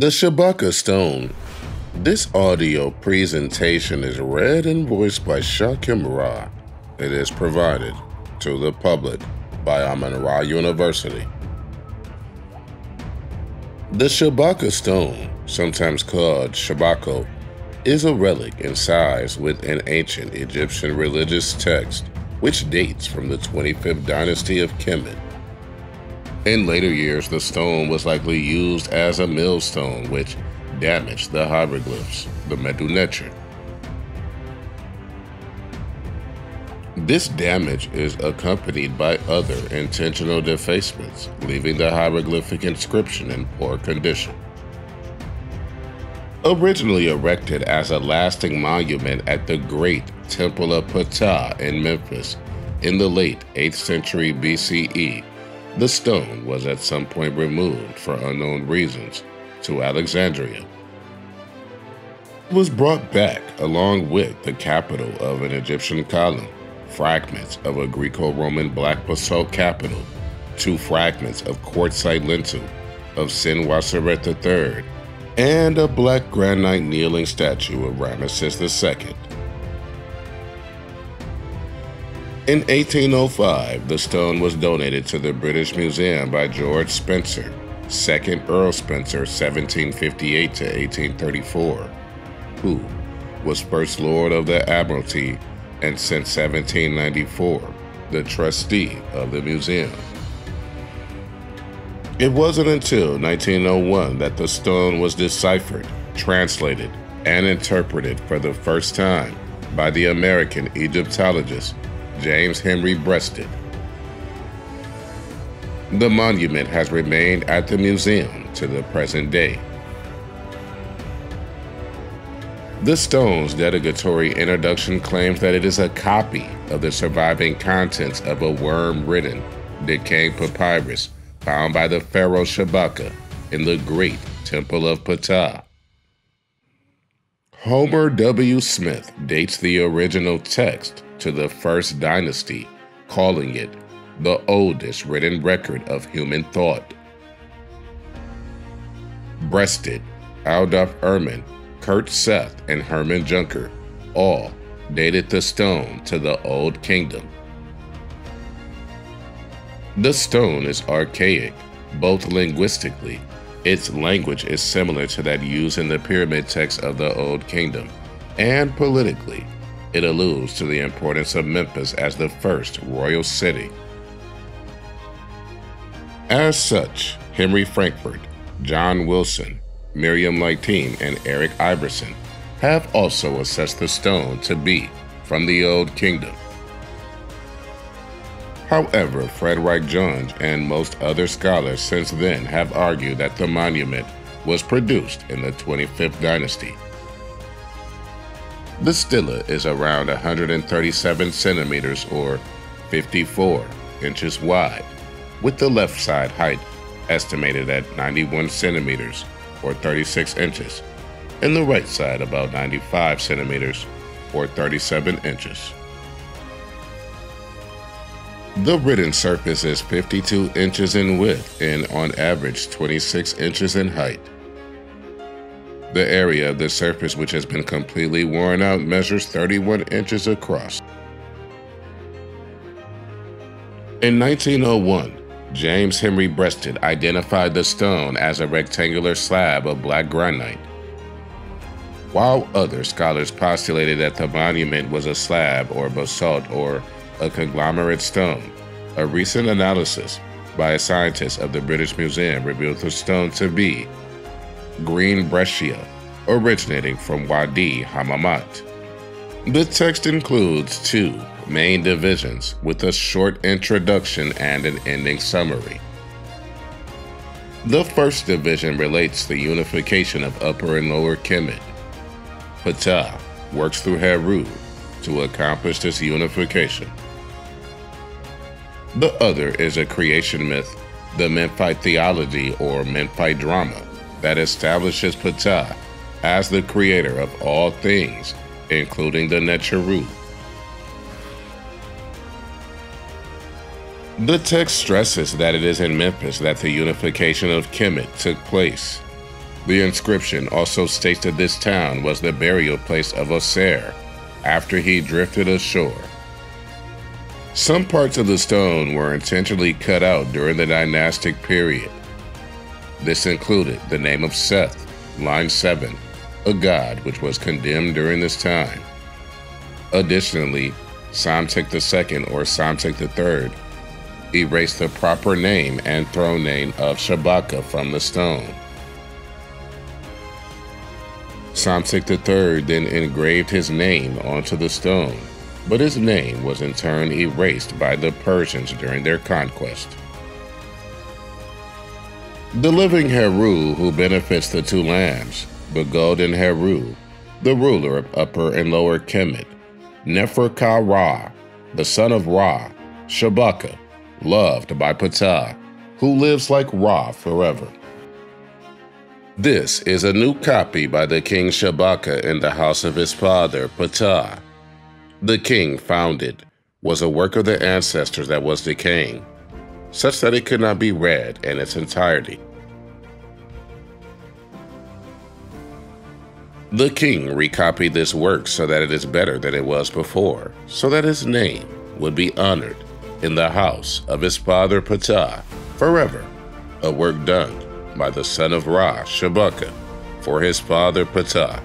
The Shabaka Stone. This audio presentation is read and voiced by Shakim Ra. It is provided to the public by Amen Ra University. The Shabaka Stone, sometimes called Shabako, is a relic incised with an ancient Egyptian religious text which dates from the 25th dynasty of Kemet. In later years, the stone was likely used as a millstone, which damaged the hieroglyphs, the Medu Neter. This damage is accompanied by other intentional defacements, leaving the hieroglyphic inscription in poor condition. Originally erected as a lasting monument at the great Temple of Ptah in Memphis in the late 8th century BCE, the stone was at some point removed for unknown reasons to Alexandria. It was brought back along with the capital of an Egyptian column, fragments of a Greco-Roman black basalt capital, two fragments of quartzite lintel of Senwosret III, and a black granite kneeling statue of Ramesses II. In 1805, the stone was donated to the British Museum by George Spencer, 2nd Earl Spencer, 1758 to 1834, who was First Lord of the Admiralty and since 1794, the trustee of the museum. It wasn't until 1901 that the stone was deciphered, translated, and interpreted for the first time by the American Egyptologist James Henry Breasted. The monument has remained at the museum to the present day. The stone's dedicatory introduction claims that it is a copy of the surviving contents of a worm-ridden, decaying papyrus found by the pharaoh Shabaka in the great Temple of Ptah. Homer W. Smith dates the original text to the first dynasty, calling it the oldest written record of human thought. Breasted, Adolf Erman, Kurt Sethe, and Hermann Junker all dated the stone to the Old Kingdom. The stone is archaic, both linguistically. Its language is similar to that used in the pyramid text of the Old Kingdom, and politically, it alludes to the importance of Memphis as the first royal city. As such, Henri Frankfort, John Wilson, Miriam Lichtheim, and Erik Iversen have also assessed the stone to be from the Old Kingdom. However, Friedrich Junge and most other scholars since then have argued that the monument was produced in the 25th dynasty. The stela is around 137 centimeters or 54 inches wide, with the left side height estimated at 91 centimeters or 36 inches, and the right side about 95 centimeters or 37 inches. The written surface is 52 inches in width and on average 26 inches in height. The area of the surface which has been completely worn out measures 31 inches across. In 1901, James Henry Breasted identified the stone as a rectangular slab of black granite. While other scholars postulated that the monument was a slab or basalt or a conglomerate stone, a recent analysis by a scientist of the British Museum revealed the stone to be green breccia, originating from Wadi Hammamat. The text includes two main divisions with a short introduction and an ending summary. The first division relates the unification of Upper and Lower Kemet. Ptah works through Heru to accomplish this unification. The other is a creation myth, the Memphite theology or Memphite drama, that establishes Ptah as the creator of all things, including the Neteru. The text stresses that it is in Memphis that the unification of Kemet took place. The inscription also states that this town was the burial place of Oser after he drifted ashore. Some parts of the stone were intentionally cut out during the dynastic period. This included the name of Seth, line 7, a god which was condemned during this time. Additionally, Psamtik II or Psamtik III erased the proper name and throne name of Shabaka from the stone. Psamtik III then engraved his name onto the stone, but his name was in turn erased by the Persians during their conquest. The living Heru who benefits the two the golden Heru, the ruler of Upper and Lower Kemet, Nefer-Ka Ra, the son of Ra, Shabaka, loved by Ptah, who lives like Ra forever. This is a new copy by the king Shabaka in the house of his father, Ptah. The king found it was a work of the ancestors that was decaying, such that it could not be read in its entirety. The king recopied this work so that it is better than it was before, so that his name would be honored in the house of his father Ptah forever, a work done by the son of Ra, Shabaka, for his father Ptah.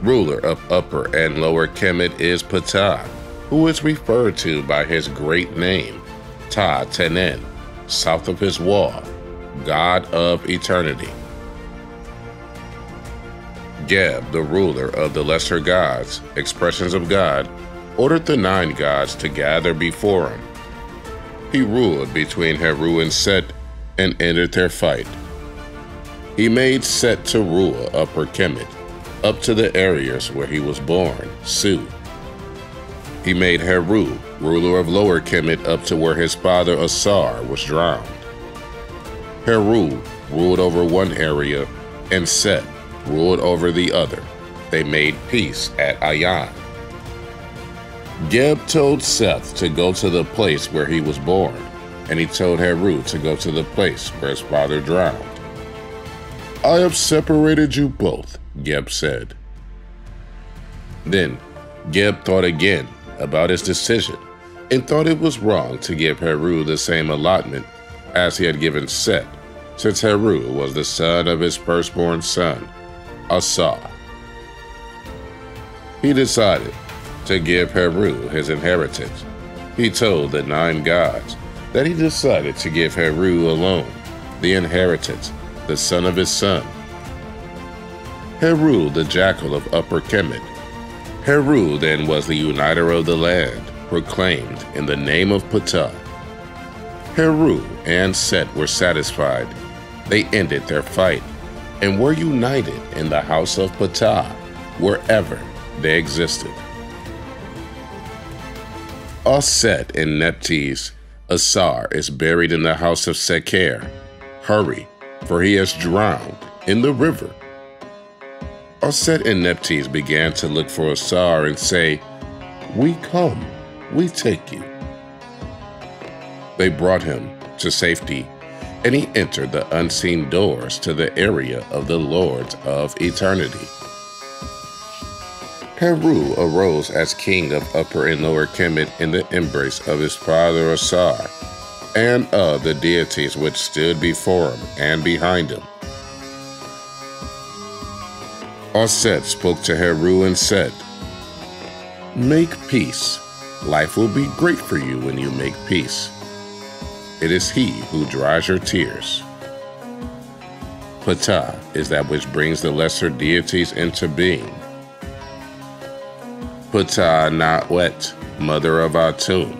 Ruler of Upper and Lower Kemet is Ptah, who is referred to by his great name, Ta Tenen, south of his wall, God of eternity. Geb, the ruler of the lesser gods, expressions of God, ordered the nine gods to gather before him he ruled between Heru and Set and entered their fight. He made Set to rule Upper Kemet, up to the areas where he was born, Su. He made Heru ruler of Lower Kemet up to where his father Asar was drowned. Heru ruled over one area and Set ruled over the other. They made peace at Ayan. Geb told Seth to go to the place where he was born, and he told Heru to go to the place where his father drowned. I have separated you both, Geb said. Then Geb thought again about his decision and thought it was wrong to give Heru the same allotment as he had given Set, since Heru was the son of his firstborn son, Asar. He decided to give Heru his inheritance. He told the nine gods that he decided to give Heru alone the inheritance, the son of his son. Heru, the jackal of Upper Kemet. Heru then was the uniter of the land, proclaimed in the name of Ptah. Heru and Set were satisfied. They ended their fight and were united in the house of Ptah, wherever they existed. Aset in Nephthys, Asar is buried in the house of Seker. Hurry, for he has drowned in the river. Aset and Nephthys began to look for Asar and say, We come, we take you. They brought him to safety, and he entered the unseen doors to the area of the Lords of Eternity. Heru arose as king of Upper and Lower Kemet in the embrace of his father Asar, and of the deities which stood before him and behind him. Aset spoke to Heru and said, Make peace. Life will be great for you when you make peace. It is he who dries your tears. Ptah is that which brings the lesser deities into being Ptah Naunet, mother of Atum.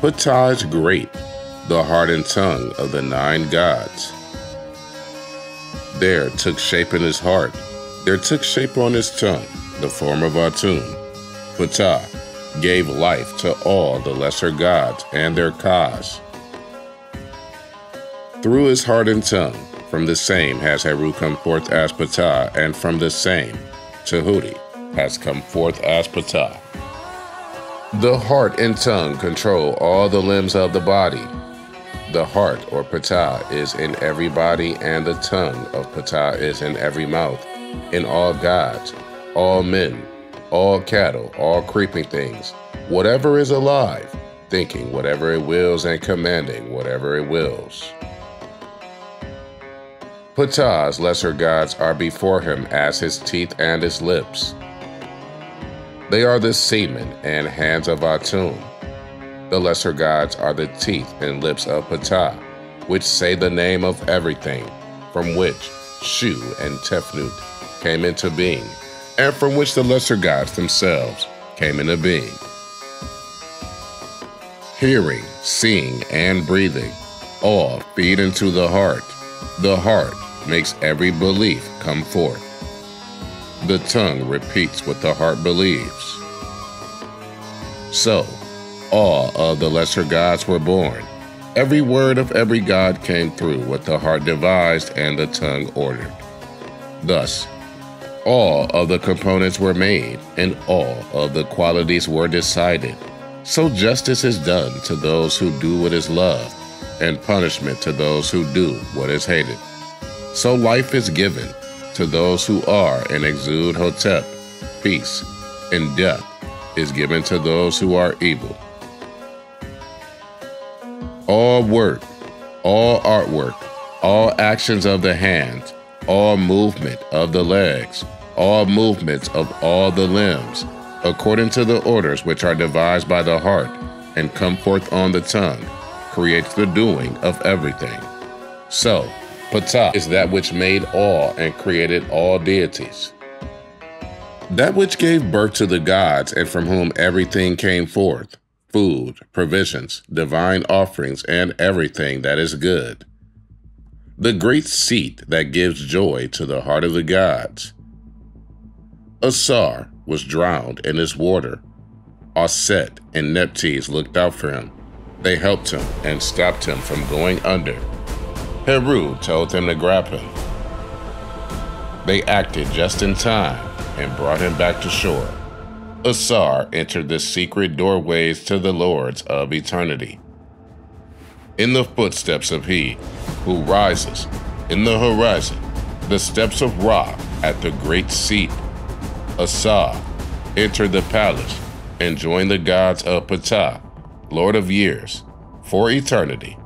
Ptah is great, the heart and tongue of the nine gods. There took shape in his heart, there took shape on his tongue, the form of Atum. Ptah gave life to all the lesser gods and their Kas. Through his heart and tongue, from the same has Heru come forth as Ptah, and from the same, Tahuti has come forth as Ptah. The heart and tongue control all the limbs of the body. The heart, or Ptah, is in every body, and the tongue of Ptah is in every mouth, in all gods, all men, all cattle, all creeping things, whatever is alive, thinking whatever it wills and commanding whatever it wills. Ptah's lesser gods are before him as his teeth and his lips. They are the semen and hands of Atum. The lesser gods are the teeth and lips of Ptah, which say the name of everything, from which Shu and Tefnut came into being, and from which the lesser gods themselves came into being. Hearing, seeing, and breathing all feed into the heart. The heart makes every belief come forth. The tongue repeats what the heart believes. So, all of the lesser gods were born. Every word of every god came through what the heart devised and the tongue ordered. Thus, all of the components were made, and all of the qualities were decided. So justice is done to those who do what is loved, and punishment to those who do what is hated. So life is given to those who are and exude Hotep, peace, and death is given to those who are evil. All work, all artwork, all actions of the hands, all movement of the legs, all movements of all the limbs, according to the orders which are devised by the heart and come forth on the tongue, creates the doing of everything. So, Ptah is that which made all and created all deities. That which gave birth to the gods and from whom everything came forth food, provisions, divine offerings, and everything that is good. The great seat that gives joy to the heart of the gods. Asar was drowned in his water. Aset and Nephthys looked out for him. They helped him and stopped him from going under. Heru told them to grab him. They acted just in time and brought him back to shore. Asar entered the secret doorways to the lords of eternity. In the footsteps of he who rises in the horizon, the steps of Ra at the great seat, Asar entered the palace and joined the gods of Ptah, Lord of years, for eternity